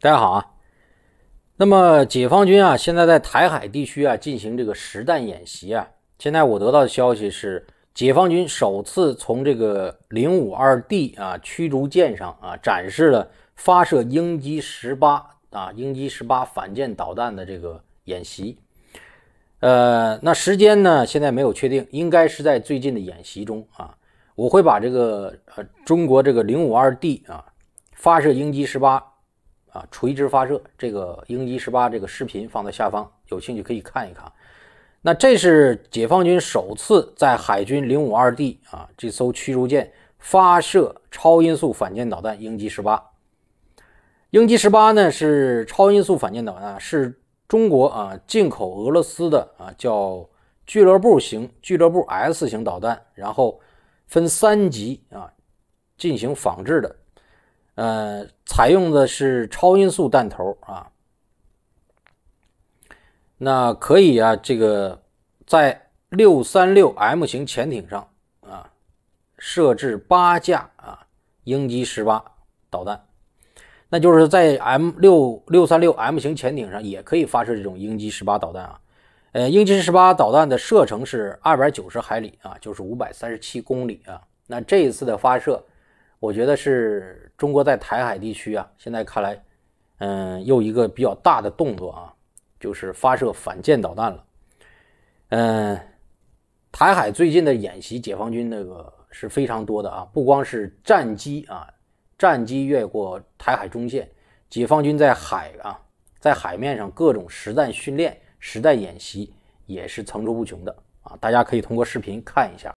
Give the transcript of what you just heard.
大家好啊。那么解放军啊，现在在台海地区啊进行这个实弹演习啊。现在我得到的消息是，解放军首次从这个零五二 D 啊驱逐舰上啊展示了发射鹰击十八啊鹰击十八反舰导弹的这个演习。呃，那时间呢现在没有确定，应该是在最近的演习中啊。我会把这个呃中国这个零五二 D 啊发射鹰击十八。啊，垂直发射这个鹰击十八这个视频放在下方，有兴趣可以看一看。那这是解放军首次在海军零五二 D 啊这艘驱逐舰发射超音速反舰导弹鹰击十八。鹰击十八呢是超音速反舰导弹，是中国啊进口俄罗斯的啊叫俱乐部型俱乐部 S 型导弹，然后分三级啊进行仿制的。呃，采用的是超音速弹头啊，那可以啊，这个在六三六 M 型潜艇上啊设置八架啊鹰击十八导弹，那就是在 M 六六三六 M 型潜艇上也可以发射这种鹰击十八导弹啊。呃，鹰击十八导弹的射程是二百九十海里啊，就是五百三十七公里啊。那这一次的发射。我觉得是中国在台海地区啊，现在看来，嗯，又一个比较大的动作啊，就是发射反舰导弹了。嗯，台海最近的演习，解放军那个是非常多的啊，不光是战机啊，战机越过台海中线，解放军在海啊，在海面上各种实弹训练、实弹演习也是层出不穷的啊，大家可以通过视频看一下。